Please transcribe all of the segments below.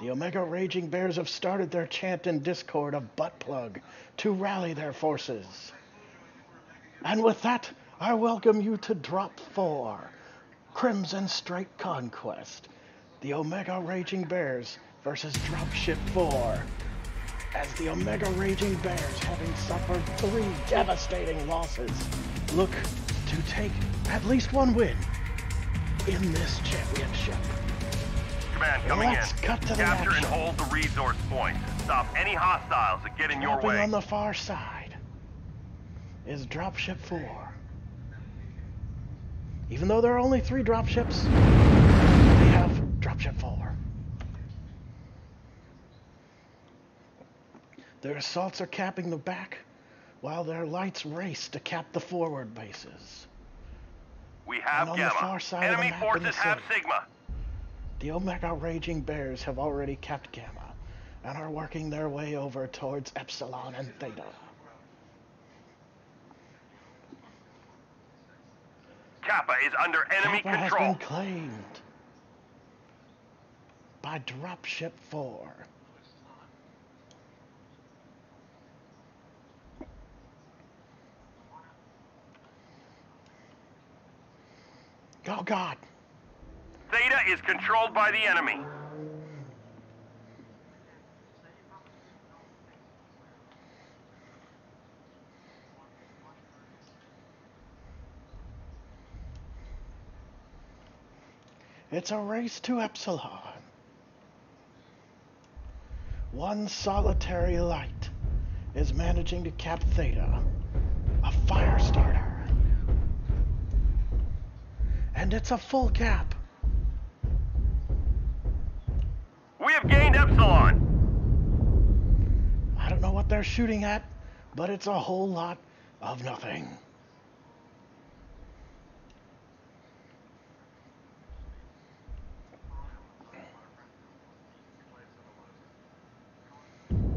The Omega Raging Bears have started their chant in Discord of butt plug to rally their forces. And with that, I welcome you to Drop 4 Crimson Strike Conquest. The Omega Raging Bears versus Dropship 4. As the Omega Raging Bears, having suffered three devastating losses, look to take at least one win in this championship. Command coming Let's in. cut to the Capture and hold the resource point. Stop any hostiles that get in your Dropping way. on the far side is Dropship 4. Even though there are only three dropships, they have Dropship 4. Their assaults are capping the back, while their lights race to cap the forward bases. we have and on the Gamma. far side of the Enemy map forces have. Sigma. The Omega Raging Bears have already capped Gamma and are working their way over towards Epsilon and Theta. Kappa is under enemy Kappa has been claimed by Dropship 4. Oh God! Theta is controlled by the enemy. It's a race to Epsilon. One solitary light is managing to cap Theta, a fire starter. And it's a full cap. Gained Epsilon. I don't know what they're shooting at, but it's a whole lot of nothing.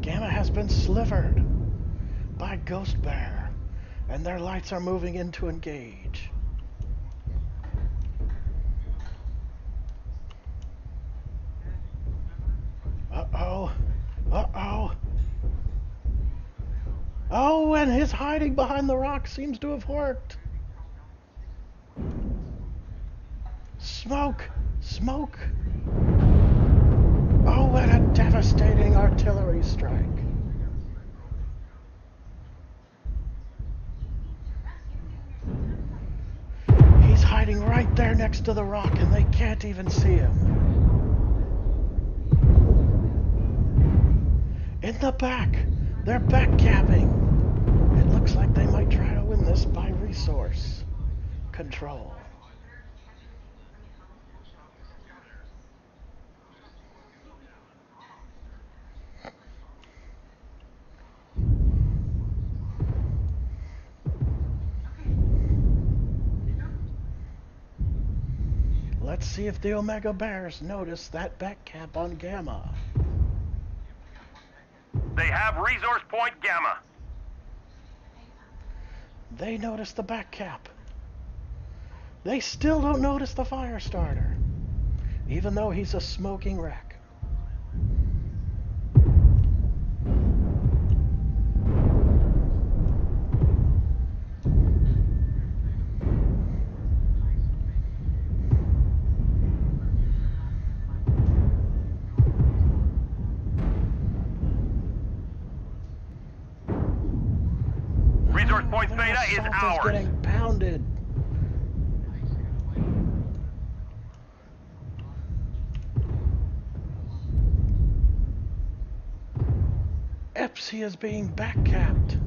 Gamma has been slivered by Ghost Bear, and their lights are moving in to engage. Uh oh. Uh oh. Oh, and his hiding behind the rock seems to have worked. Smoke! Smoke! Oh, and a devastating artillery strike. He's hiding right there next to the rock, and they can't even see him. In the back, they're backcapping. Looks like they might try to win this by resource control. Let's see if the Omega Bears notice that back cap on Gamma. They have resource point Gamma. They notice the back cap. They still don't notice the fire starter, even though he's a smoking wreck. Resource point Theta is ours. getting pounded. Epsi is being backcapped.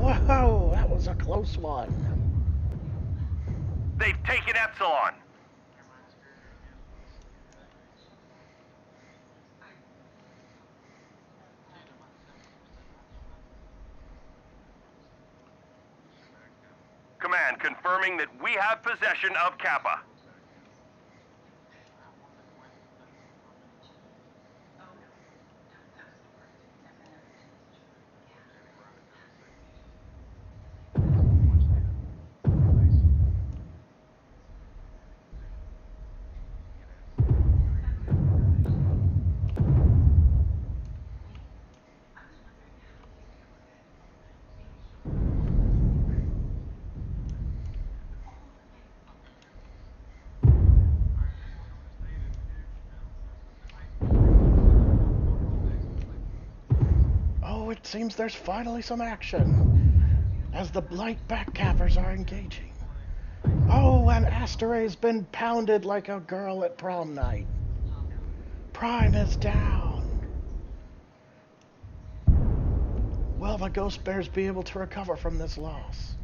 Whoa, that was a close one. They've taken Epsilon. Command confirming that we have possession of Kappa. Seems there's finally some action as the light backcappers are engaging. Oh, and Asteray's been pounded like a girl at prom night. Prime is down. Will the Ghost Bears be able to recover from this loss?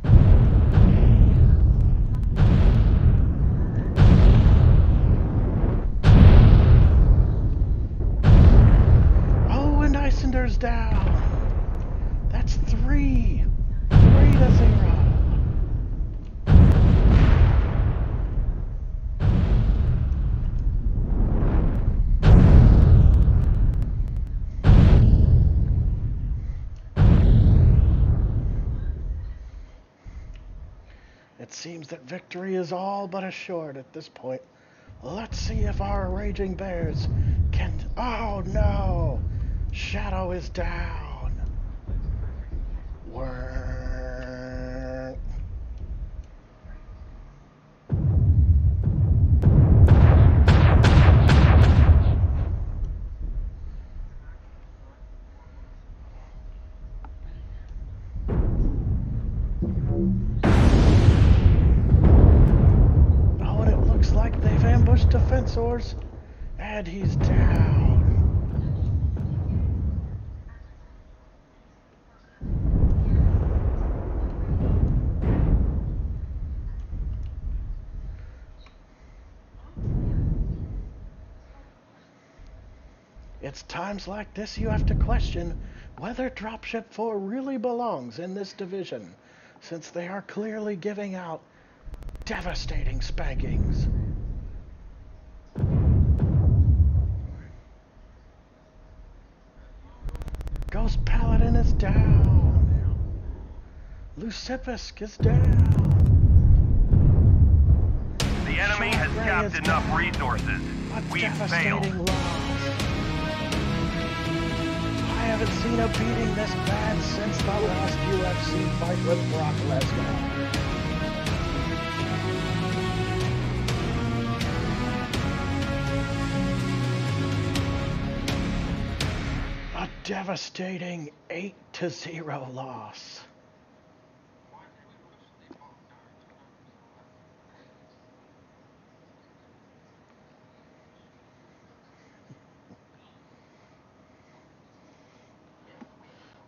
Oh, and Icender's down. That's three. Three to zero. It seems that victory is all but assured at this point. Let's see if our raging bears can. Oh no! Shadow is down. Oh, and it looks like they've ambushed defensors, and he's down. It's times like this you have to question whether Dropship 4 really belongs in this division, since they are clearly giving out devastating spankings. Ghost Paladin is down. Lucifisk is down. The enemy has capped enough down. resources. A We've failed. loss. Haven't seen a beating this bad since the last UFC fight with Brock Lesnar. A devastating 8 to 0 loss.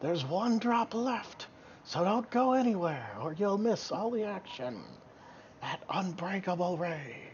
There's one drop left, so don't go anywhere or you'll miss all the action at Unbreakable Rage.